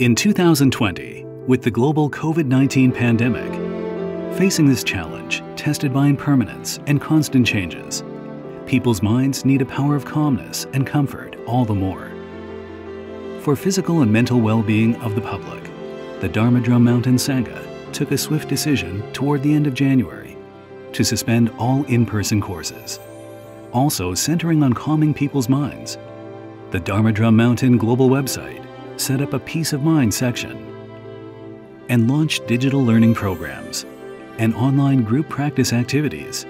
In 2020, with the global COVID 19 pandemic, facing this challenge, tested by impermanence and constant changes, people's minds need a power of calmness and comfort all the more. For physical and mental well being of the public, the Dharma Drum Mountain Sangha took a swift decision toward the end of January to suspend all in person courses. Also, centering on calming people's minds, the Dharma Drum Mountain global website set up a peace of mind section and launched digital learning programs and online group practice activities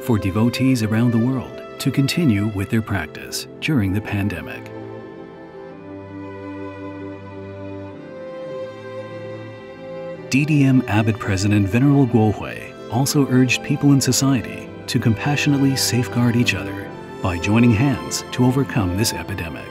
for devotees around the world to continue with their practice during the pandemic. DDM Abbot President Venerable Guohui also urged people in society to compassionately safeguard each other by joining hands to overcome this epidemic.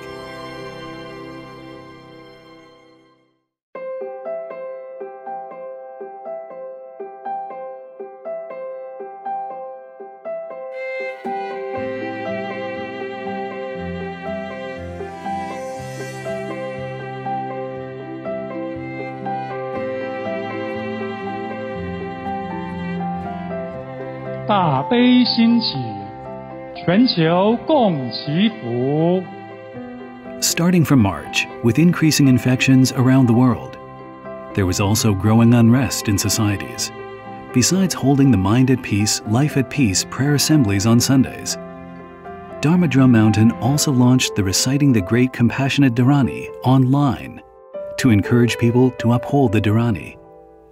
Starting from March, with increasing infections around the world, there was also growing unrest in societies. Besides holding the Mind at Peace, Life at Peace prayer assemblies on Sundays, Dharma Drum Mountain also launched the Reciting the Great Compassionate Dharani online to encourage people to uphold the Dharani,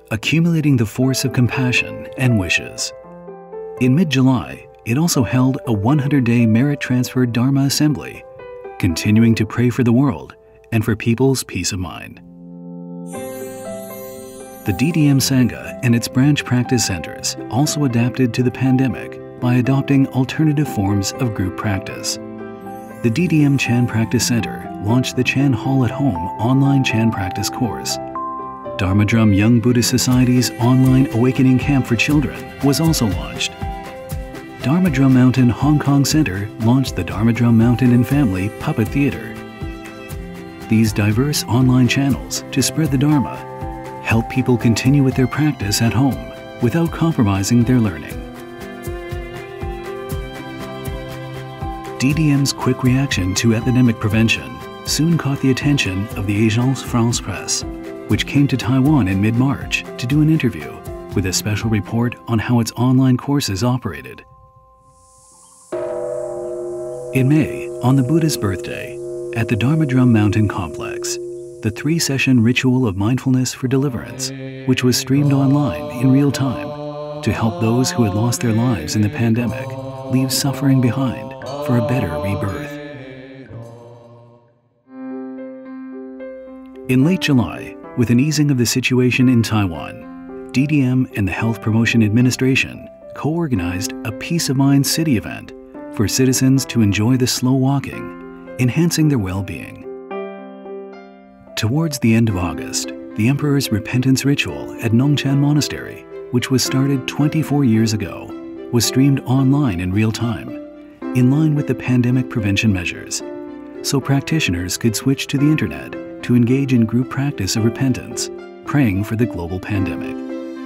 accumulating the force of compassion and wishes. In mid July, it also held a 100 day merit transfer Dharma assembly, continuing to pray for the world and for people's peace of mind. The DDM Sangha and its branch practice centers also adapted to the pandemic by adopting alternative forms of group practice. The DDM Chan Practice Center launched the Chan Hall at Home online Chan practice course. Dharma Drum Young Buddhist Society's online Awakening Camp for Children was also launched Dharma Drum Mountain Hong Kong Center launched the Dharma Drum Mountain and Family Puppet Theater. These diverse online channels to spread the Dharma help people continue with their practice at home without compromising their learning. DDM's quick reaction to epidemic prevention soon caught the attention of the Agence France Presse, which came to Taiwan in mid-March to do an interview with a special report on how its online courses operated. In May, on the Buddha's birthday, at the Dharma Drum Mountain Complex, the three session ritual of mindfulness for deliverance, which was streamed online in real time to help those who had lost their lives in the pandemic leave suffering behind for a better rebirth. In late July, with an easing of the situation in Taiwan, DDM and the Health Promotion Administration co organized a Peace of Mind City event for citizens to enjoy the slow walking, enhancing their well being. Towards the end of August, the Emperor's repentance ritual at Nongchan Monastery, which was started 24 years ago, was streamed online in real time, in line with the pandemic prevention measures, so practitioners could switch to the internet to engage in group practice of repentance, praying for the global pandemic.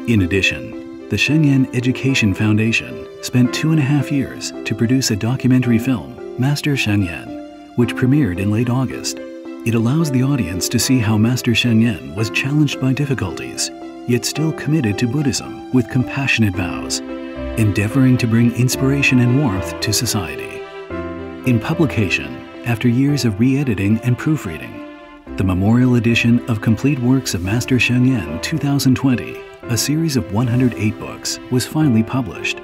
In addition, the Sheng Yen Education Foundation spent two and a half years to produce a documentary film, Master Sheng Yen, which premiered in late August. It allows the audience to see how Master Sheng Yen was challenged by difficulties, yet still committed to Buddhism with compassionate vows, endeavoring to bring inspiration and warmth to society. In publication, after years of re-editing and proofreading, the memorial edition of Complete Works of Master Sheng Yen 2020 a series of 108 books was finally published.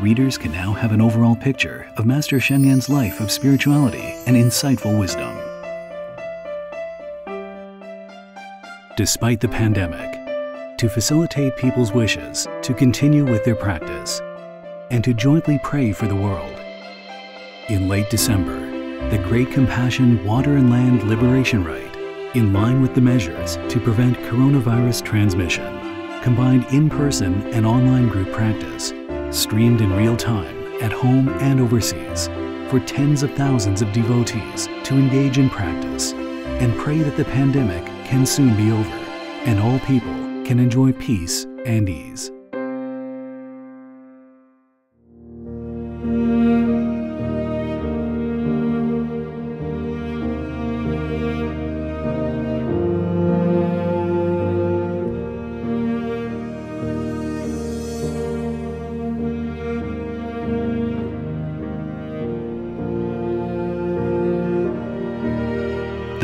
Readers can now have an overall picture of Master Sheng Yen's life of spirituality and insightful wisdom. Despite the pandemic, to facilitate people's wishes to continue with their practice and to jointly pray for the world. In late December, the Great Compassion Water and Land Liberation Rite, in line with the measures to prevent coronavirus transmission, combined in-person and online group practice, streamed in real time at home and overseas for tens of thousands of devotees to engage in practice and pray that the pandemic can soon be over, and all people can enjoy peace and ease.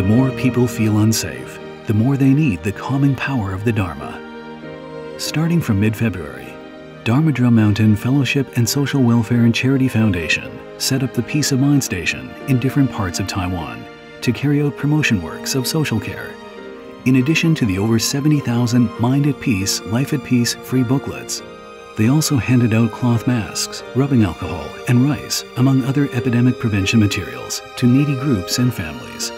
The more people feel unsafe, the more they need the calming power of the Dharma. Starting from mid February, Dharma Drum Mountain Fellowship and Social Welfare and Charity Foundation set up the Peace of Mind Station in different parts of Taiwan to carry out promotion works of social care. In addition to the over 70,000 Mind at Peace, Life at Peace free booklets, they also handed out cloth masks, rubbing alcohol, and rice, among other epidemic prevention materials, to needy groups and families.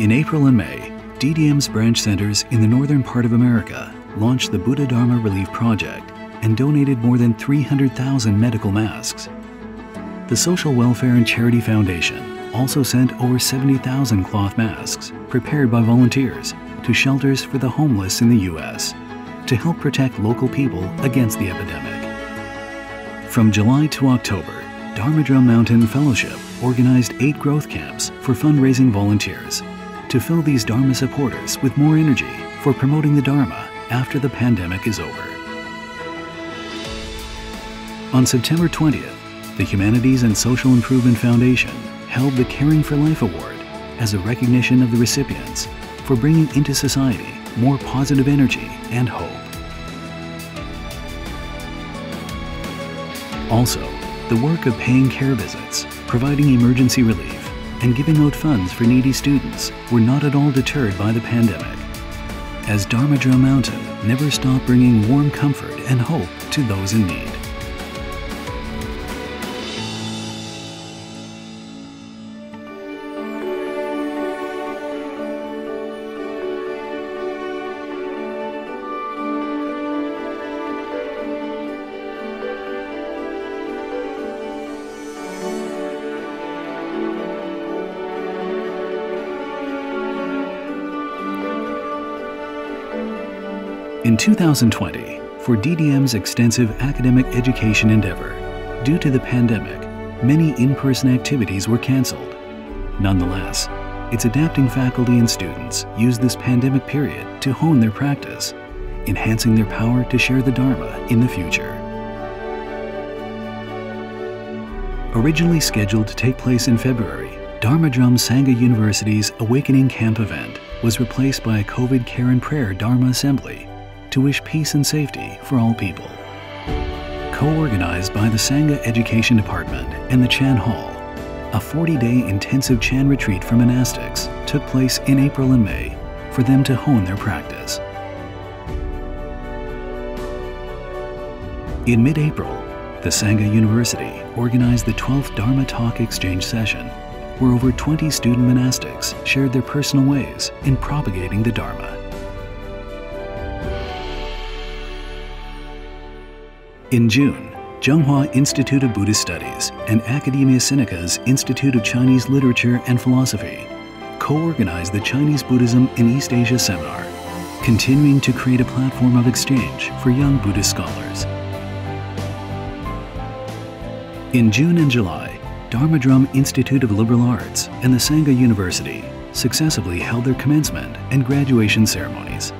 In April and May, DDM's branch centers in the northern part of America launched the Buddha Dharma Relief Project and donated more than 300,000 medical masks. The Social Welfare and Charity Foundation also sent over 70,000 cloth masks prepared by volunteers to shelters for the homeless in the U.S. to help protect local people against the epidemic. From July to October, Dharma Drum Mountain Fellowship organized eight growth camps for fundraising volunteers to fill these Dharma supporters with more energy for promoting the Dharma after the pandemic is over. On September 20th, the Humanities and Social Improvement Foundation held the Caring for Life Award as a recognition of the recipients for bringing into society more positive energy and hope. Also, the work of paying care visits, providing emergency relief, and giving out funds for needy students were not at all deterred by the pandemic, as Dharma Drum Mountain never stopped bringing warm comfort and hope to those in need. In 2020, for DDM's extensive academic education endeavor, due to the pandemic, many in-person activities were canceled. Nonetheless, its adapting faculty and students used this pandemic period to hone their practice, enhancing their power to share the Dharma in the future. Originally scheduled to take place in February, Dharma Drum Sangha University's Awakening Camp event was replaced by a COVID Care and Prayer Dharma Assembly to wish peace and safety for all people. Co-organized by the Sangha Education Department and the Chan Hall, a 40-day intensive Chan retreat for monastics took place in April and May for them to hone their practice. In mid-April, the Sangha University organized the 12th Dharma Talk Exchange session, where over 20 student monastics shared their personal ways in propagating the Dharma. In June, Chung-Hwa Institute of Buddhist Studies and Academia Sinica's Institute of Chinese Literature and Philosophy co-organized the Chinese Buddhism in East Asia seminar, continuing to create a platform of exchange for young Buddhist scholars. In June and July, Dharma Drum Institute of Liberal Arts and the Sangha University successively held their commencement and graduation ceremonies.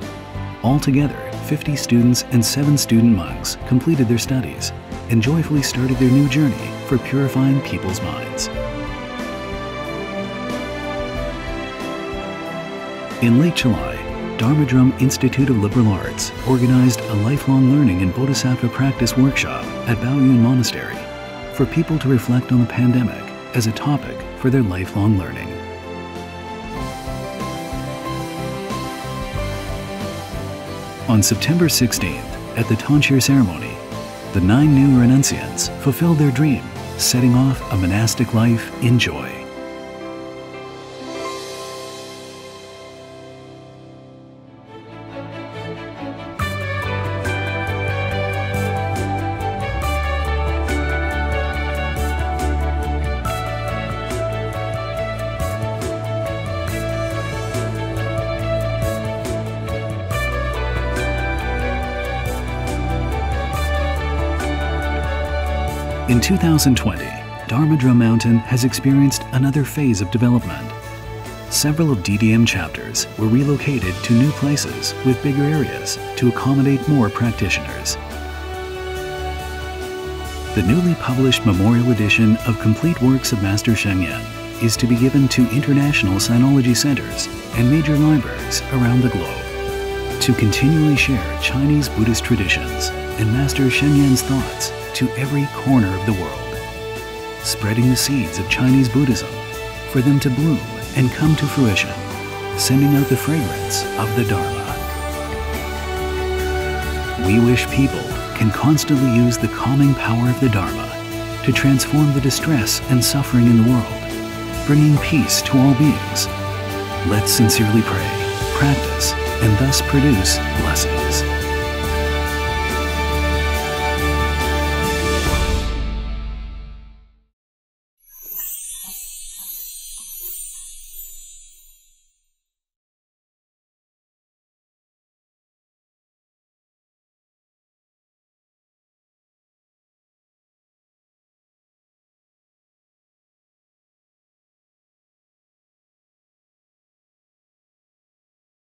Altogether, 50 students and 7 student monks completed their studies and joyfully started their new journey for purifying people's minds. In late July, Dharma Drum Institute of Liberal Arts organized a lifelong learning and Bodhisattva practice workshop at Baoyun Monastery for people to reflect on the pandemic as a topic for their lifelong learning. On September 16th, at the tonsure ceremony, the nine new renunciants fulfilled their dream, setting off a monastic life in joy. In 2020, Dharma Drum Mountain has experienced another phase of development. Several of DDM chapters were relocated to new places with bigger areas to accommodate more practitioners. The newly published memorial edition of Complete Works of Master Sheng Yen is to be given to international Sinology centers and major libraries around the globe to continually share Chinese Buddhist traditions and Master Sheng Yen's thoughts to every corner of the world, spreading the seeds of Chinese Buddhism for them to bloom and come to fruition, sending out the fragrance of the Dharma. We wish people can constantly use the calming power of the Dharma to transform the distress and suffering in the world, bringing peace to all beings. Let's sincerely pray, practice, and thus produce blessings.